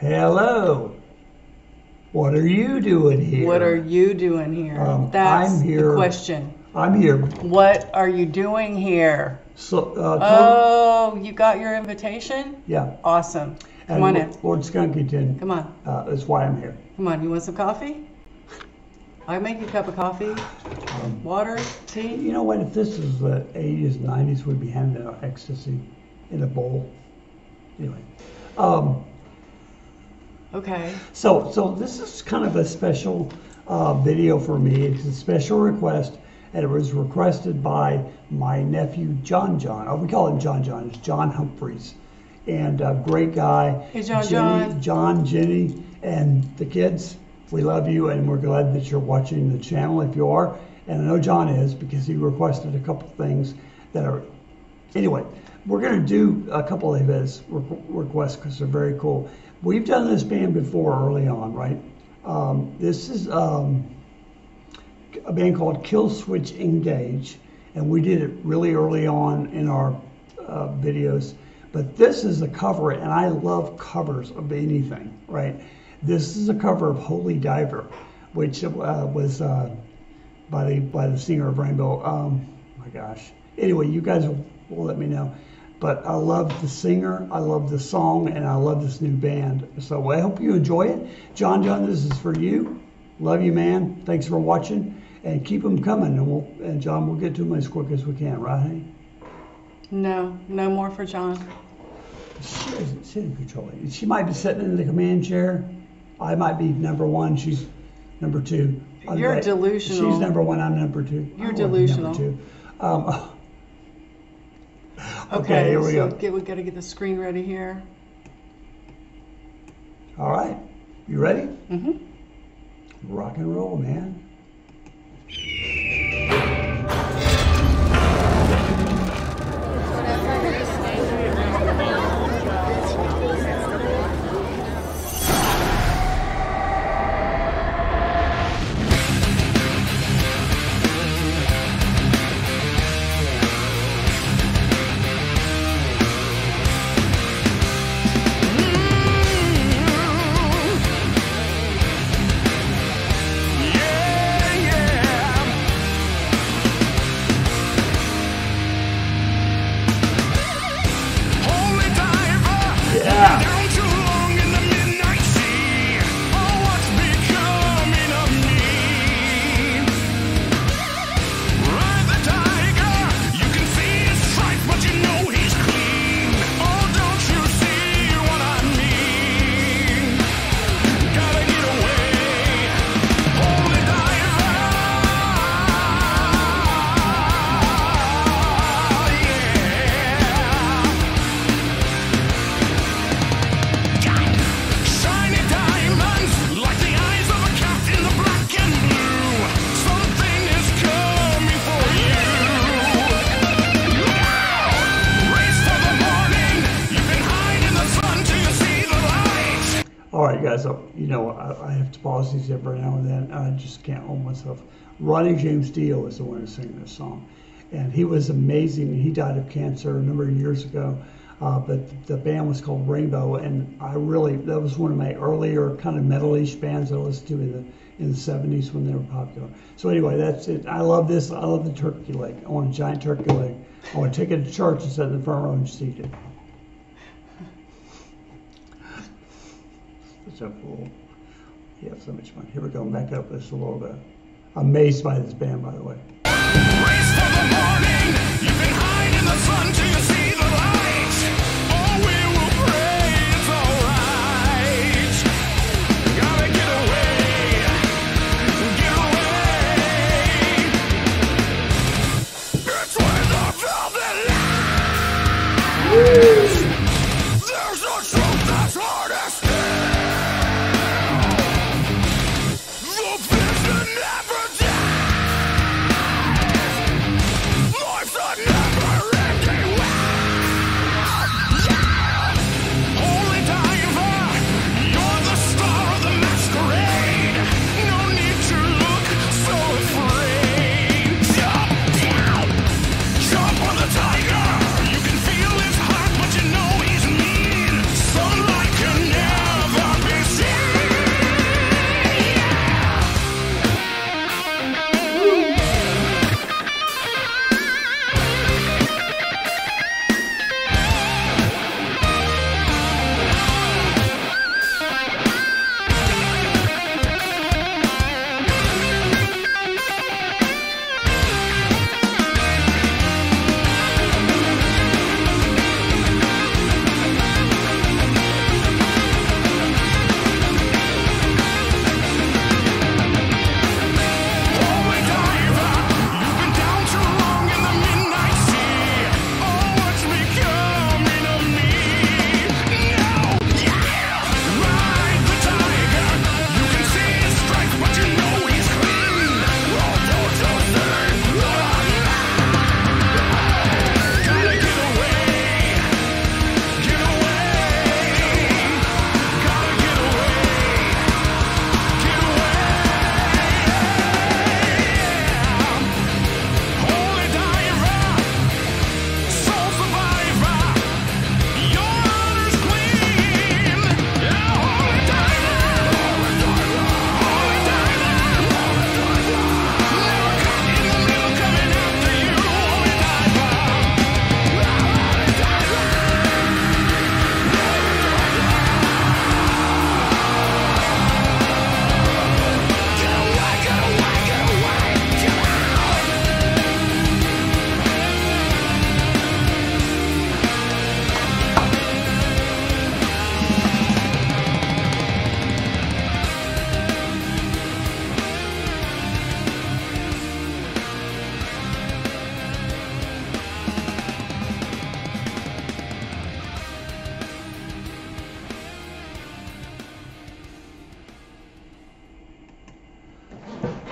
Hello. What are you doing here? What are you doing here? Um, That's I'm here- the question. I'm here. What are you doing here? So, uh, Oh, you got your invitation? yeah. Awesome. Come And on in. Lord Skunkington Come on. uh, is why I'm here. Come on. You want some coffee? I make you a cup of coffee. Um, Water, tea. You know what? If this is the 80s, 90s, we'd be handing out ecstasy in a bowl. Anyway. Um, Okay. So, so this is kind of a special uh, video for me. It's a special request, and it was requested by my nephew Jon Jon. Oh, we call him Jon Jon. It's Jon Humphreys, and a great guy. Hey, Jon Jenny, Jon. Jon, Jenny, and the kids. We love you, and we're glad that you're watching the channel. If you are, and I know Jon is because he requested a couple things that are. Anyway, we're going to do a couple of his requests because they're very cool. We've done this band before early on, right? Um, this is um, a band called Killswitch Engage, and we did it really early on in our uh, videos. But this is a cover, and I love covers of anything, right? This is a cover of Holy Diver, which uh, was uh, by the by the singer of Rainbow. Um, my gosh. Anyway, you guys will, will let me know. But I love the singer, I love the song, and I love this new band. So I hope you enjoy it. Jon Jon, this is for you. Love you, man. Thanks for watching, and keep them coming. And we'll and Jon, we'll get to them as quick as we can, right, honey? No, no more for Jon. She isn't sitting control. She might be sitting in the command chair. I might be number one. She's number two. You're delusional. She's number one. I'm number two. You're delusional. Number two. Um, okay, here we so go. Get, we got to get the screen ready here. All right, you ready? Mm-hmm. Rock and roll, man. Know, I, I have to pause these every now and then. I just can't hold myself. Ronnie James Dio is the one who sang this song, and he was amazing. He died of cancer a number of years ago. Uh, but the band was called Rainbow, and I really that was one of my earlier kind of metal-ish bands I listened to in the in the 70s when they were popular. So anyway, that's it. I love this. I love the turkey leg. I want a giant turkey leg. I want to take it to church and sit in the front row and seat it. so cool. Yeah, so much fun. Here we go. Back up just a little bit. Amazed by this band, by the way. Race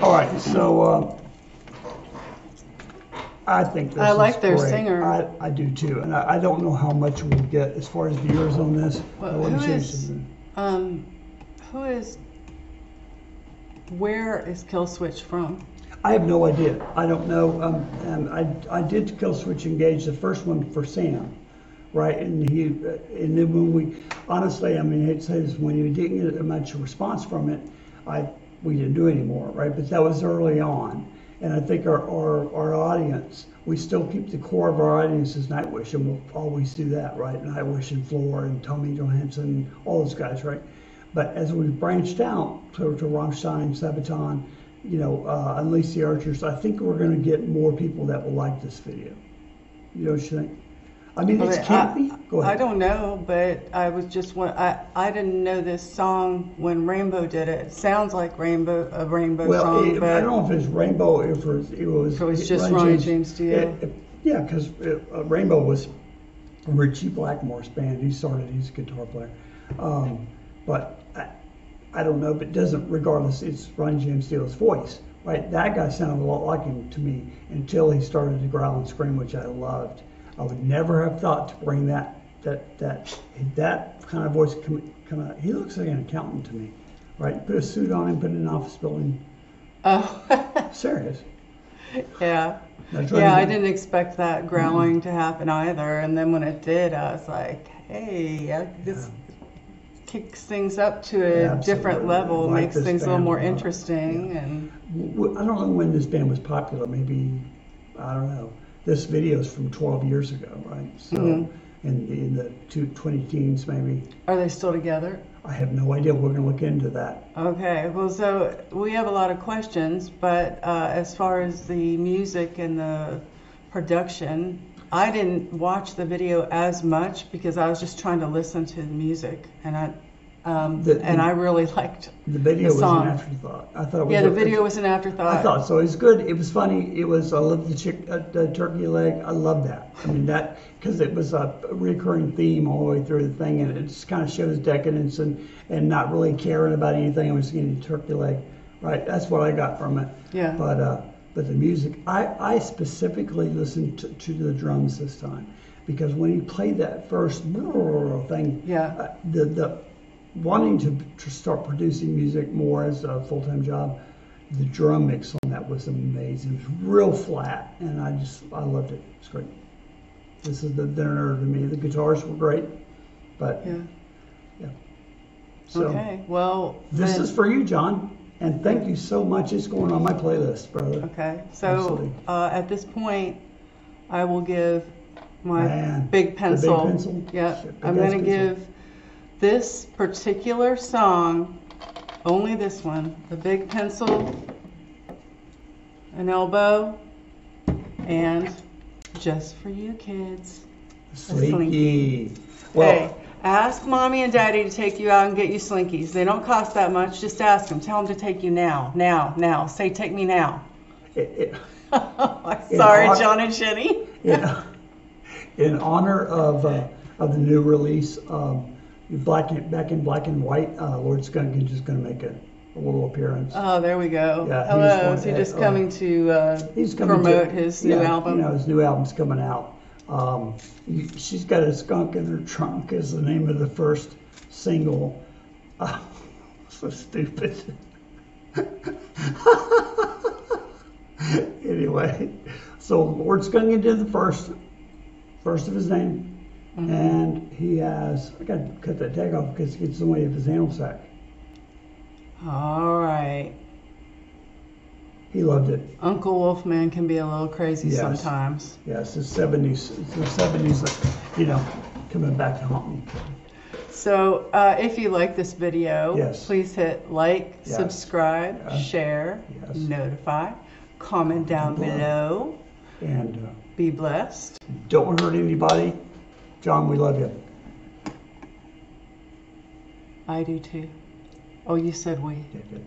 All right, so, uh, I think this I is like their great. singer. I, I do too, and I, I don't know how much we'll get as far as viewers on this. I Well, wouldn't who change is- Um, who is, where is Killswitch from? I have no idea. I don't know. Um, and I, I did Killswitch Engage the first one for Sam, right? And he, and then when we, honestly, I mean, I hate to say this, when you didn't get much response from it, I, we didn't do anymore, right? But that was early on. And I think our, our, our audience, we still keep the core of our audience is Nightwish, and we'll always do that, right? Nightwish and Floor and Tommy Johansson, all those guys, right? But as we've branched out to, to Rammstein, Sabaton, you know, uh, Unleash the Archers, I think we're going to get more people that will like this video. You know what you think? I mean, it's Okay, campy. Go I don't know, but I was just one. I I didn't know this song when Rainbow did it. It sounds like Rainbow a Rainbow well, song, it, I don't know if it's Rainbow, if it was, it was, If it was just Ronnie James Dio. it- yeah, because uh, Rainbow was Ritchie Blackmore's band. He started. He's a guitar player. Um, but I, I don't know. But it doesn't. Regardless, it's Ronnie James Dio's voice, right? That guy sounded a lot like him to me until he started to growl and scream, which I loved. I would never have thought to bring that that that that kind of voice come, come out. He looks like an accountant to me, right? Put a suit on him, put in an office building. oh Serious. yeah. Right. Yeah, I didn't expect that growling to happen either. And then when it did, I was like, hey, I- this kicks things up to a Yeah, different level, Like makes things a little more lot. interesting. And W- I don't know when this band was popular. Maybe I don't know. This video is from 12 years ago, right? So Mhm. in, in the two, 20 teens, maybe. are they still together? I have no idea. We're going to look into that. Okay, well, so we have a lot of questions, but uh, as far as the music and the production, I didn't watch the video as much because I was just trying to listen to the music, and I um, The- and I really liked. The video The was song. an afterthought. I thought it was. Yeah, the video was an afterthought. I thought so. It was good. It was funny. It was. I love the chick, uh, the turkey leg. I love that. I mean that because it was a recurring theme all the way through the thing, and it just kind of shows decadence and and not really caring about anything. I was getting turkey leg, right? That's what I got from it. Yeah. But uh, but the music, I I specifically listened to, to the drums this time because when he played that first thing, Yeah. uh, the the wanting to, to start producing music more as a full-time job the drum mix on that was amazing it was real flat and i just i loved it it's great this is the dinner to me the guitars were great but Yeah. so okay. Well. this is for you jon and thank you so much it's going on my playlist brother Okay. So uh, at this point, I will give my Man, big the big pencil. pencil? Yep. I'm going to pencil. give this particular song, only this one, the big pencil, an elbow, and just for you kids. sleepy well hey, ask mommy and daddy to take you out and get you slinkies. They don't cost that much. Just ask them. Tell them to take you now, now, now. Say, take me now. it, it, Sorry, hon- Jon and Jenny. in, in honor of uh, of the new release, um, black and, back in black and white, uh, Lord Skunkin is just going to make a, a little appearance. Oh, there we go. Yeah, Hello. Is he just uh, coming to uh, He's coming promote to, his yeah, new album? You know, his new album's coming out. Um, she's got a skunk in her trunk is the name of the first single. Uh, so stupid. anyway, so Lord Skunkin did the first, first of his name, Mm-hmm. and he has. I got to cut that tag off because it gets in the way of his anal sack. All right. He loved it. Uncle Wolfman can be a little crazy Yes. sometimes. Yes, it's seventies. It's the seventies. You know, coming back to haunt me. So, uh, if you like this video, Yes. please hit like, Yes. subscribe, Yeah. share, notify, comment down Below. below. And uh, Be blessed. don't hurt anybody. Jon, we love you. I do too. Oh, you said we. Yeah, good.